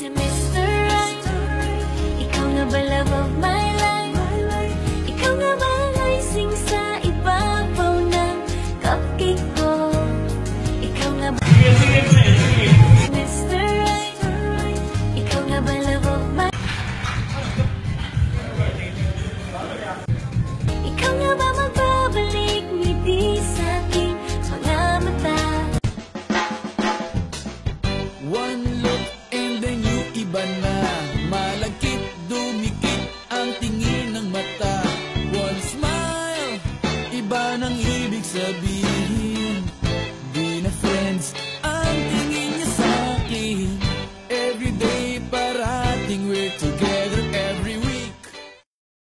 si Mr. Right Ikaw na the love of my life? iba na. Malagkit, dumikit ang tingin ng mata. One smile, iba ng ibig sabihin. Di na friends ang tingin niya sa akin. Everyday parating we're together